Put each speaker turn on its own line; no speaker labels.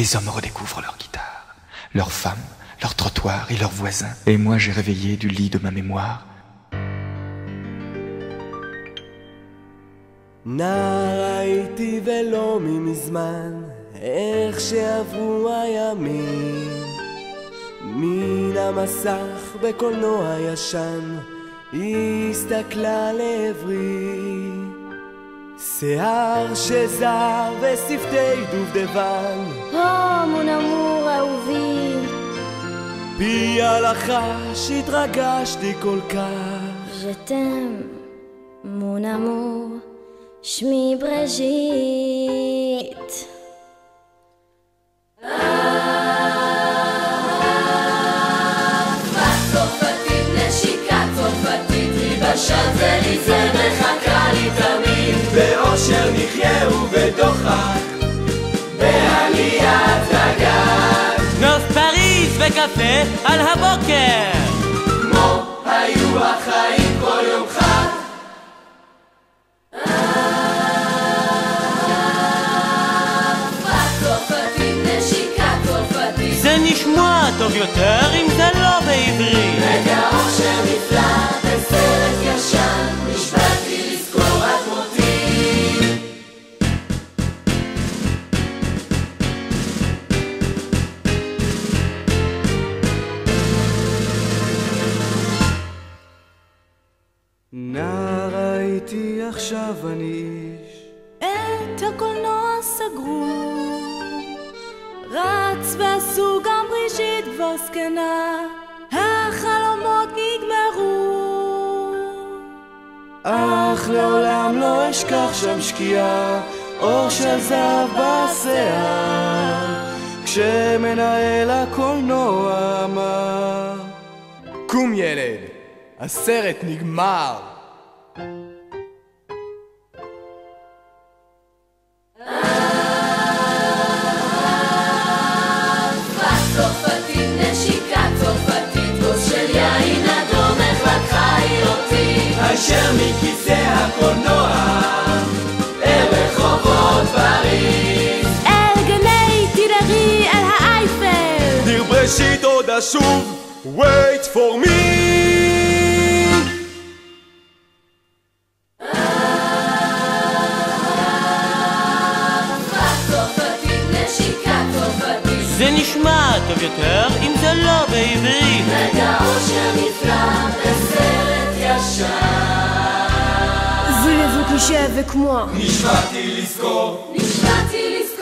les hommes redécouvrent leur guitare, leurs femmes, leurs trottoirs et leurs voisins. Et moi j'ai réveillé du lit de ma mémoire
נער הייתי ולא ממזמן, איך שעברו הימים. מן המסך בקולנוע ישן, הסתכלה לעברי. שיער שזר ושפתי דובדבן,
הו, מון אמור אהובי,
פי הלחש התרגשתי כל כך.
ז'תם, מון אמור, שמי
נשיקה צרפתית,
באושר נחיה ובדוחק, בעליית הגג.
נוף פריז וקפה על הבוקר
כמו היו החיים כל יום חג.
זה נשמע טוב יותר אם זה לא בעברית
נער הייתי עכשיו אני איש,
את הקולנוע סגרו, רץ ועשו גם בריז'ית כבר זקנה, החלומות נגמרו.
אך לעולם לא אשכח שם שקיעה, אור של זהב בשיער, כשמנהל הקולנוע אמר, קום ילד, הסרט נגמר. אשר מכיסא הקולנוע אל רחובות פריז.
אל גני תדרי אל האייפל,
אשוב, wait for me.
זה נשמע טוב יותר אם זה לא בעברית.
רגע אושר נפלא בסרט
moi?
נשבעתי לזכור,
נשבעתי לזכור,
נשבעתי לזכור